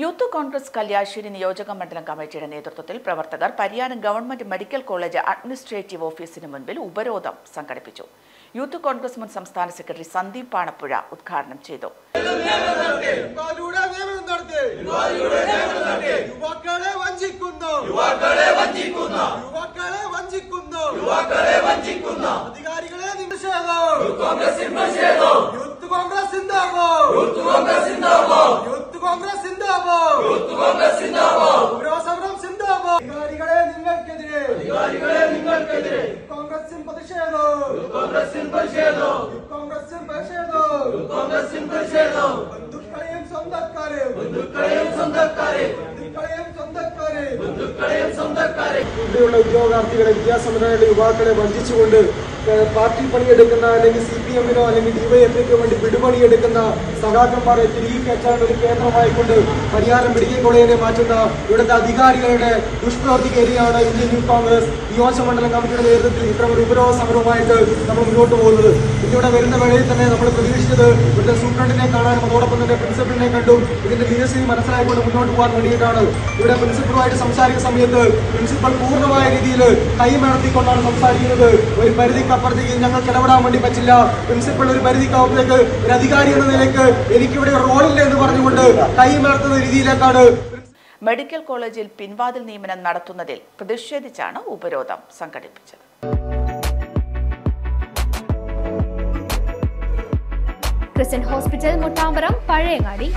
Youth Congress Kalliasseri നിയോജക മണ്ഡലം കമ്മിറ്റിയുടെ നേതൃത്വത്തിൽ പ്രവർത്തകർ Pariyaram government medical college administrative ഓഫീസിന് മുൻപിൽ ഉപരോധം സംഘടിപ്പിച്ചു. യൂത്ത് കോൺഗ്രസ് മുൻ സംസ്ഥാന സെക്രട്ടറി സന്ദീപ് പാണപ്പുഴ ഉദ്ഘാടനം ചെയ്തു. യുവാക്കളെ വഞ്ചിക്കുന്നു. യുവാക്കളെ വഞ്ചിക്കുന്നു. യുവാക്കളെ വഞ്ചിക്കുന്നു. യുവാക്കളെ വഞ്ചിക്കുന്നു അധികാരികളെ നിഷേധം യൂത്ത് കോൺഗ്രസ് സിന്ദാബാദ് യൂത്ത് കോൺഗ്രസ് സിന്ദാബാദ് യൂത്ത് കോൺഗ്രസ് സിന്ദാബാദ് യൂത്ത് കോൺഗ്രസ് സിന്ദാബാദ് ഉപരോധസമരം സിന്ദാബാദ് അധികാരികളെ നിങ്ങൾക്കെതിരെ അധികാരികളെ നിങ്ങൾക്കെതിരെ കോൺഗ്രസിൻ പ്രതിഷേധം കോൺഗ്രസിൻ പ്രതിഷേധം കോൺഗ്രസിൻ പ്രതിഷേധം കോൺഗ്രസിൻ പ്രതിഷേധം ബന്ധുക്കളെയും സ്വന്തക്കാരെ. ബന്ധുക്കളെയും സ്വന്തക്കാരെ. ബന്ധുക്കളെയും സ്വന്തക്കാരെ. ബന്ധുക്കളെയും സ്വന്തക്കാരെയും ഇവിടെയുള്ള ഉദ്യോഗാർത്ഥികളെ വിദ്യാസമ്പന്നരായ യുവാക്കളെ വഞ്ചിച്ചുകൊണ്ട് പാർട്ടി പണിയെടുക്കുന്ന അല്ലെങ്കിൽ സി പി എമ്മിനോ അല്ലെങ്കിൽ ഡിവൈഎഫ്ഐക്കോ വേണ്ടി വിടുപണിയെടുക്കുന്ന സഖാക്കന്മാരെ തിരികെ കയറ്റാൻ ഒരു കേന്ദ്രമായിക്കൊണ്ട് പരിഹാരം മെഡിക്കൽ കോളേജിനെ മാറ്റുന്ന ഇവിടുത്തെ അധികാരികളുടെ ദുഷ്പ്രവർത്തിക്കേരിയാണ് ഇന്ത്യൻ യൂത്ത് കോൺഗ്രസ് നിയോജക മണ്ഡലം കമ്മിറ്റിയുടെ നേതൃത്വത്തിൽ ഇത്തരം ഒരു ഉപരോധ സമരവുമായിട്ട് നമ്മൾ മുന്നോട്ട് പോകുന്നത്. ഇതിവിടെ വരുന്ന വേളയിൽ തന്നെ നമ്മൾ പ്രതീക്ഷിച്ചത് ഇവിടുത്തെ സൂപ്രണ്ടിനെ കാണാനും അതോടൊപ്പം തന്നെ പ്രിൻസിപ്പലിനെ കണ്ടും ഇതിന്റെ ലീഡർഷിപ്പ് മനസ്സിലായിക്കൊണ്ട് മുന്നോട്ട് പോകാൻ വേണ്ടിയിട്ടാണ്. ഇവിടെ പ്രിൻസിപ്പളുമായിട്ട് സംസാരിക്കുന്ന സമയത്ത് പ്രിൻസിപ്പൽ പൂർണമായ രീതിയിൽ കൈമടത്തിക്കൊണ്ടാണ് സംസാരിക്കുന്നത്. ഒരു പരിധിക്കപ്പുറത്തേക്ക് ഞങ്ങൾക്ക് ഇടപെടാൻ വേണ്ടി പറ്റില്ല. പ്രിൻസിപ്പൾ ഒരു പരിധിക്കപ്പുറത്തേക്ക് ഒരു അധികാരി എന്ന നിലയ്ക്ക് എനിക്കിവിടെ റോളില്ല എന്ന് പറഞ്ഞുകൊണ്ട് കൈമടത്തുന്ന രീതിയിലേക്കാണ് മെഡിക്കൽ കോളേജിൽ പിൻവാതിൽ നിയമനം നടത്തുന്നതിൽ പ്രതിഷേധിച്ചാണ് ഉപരോധം സംഘടിപ്പിച്ചത്. Christian hospital Muttamparam Pazhayangadi.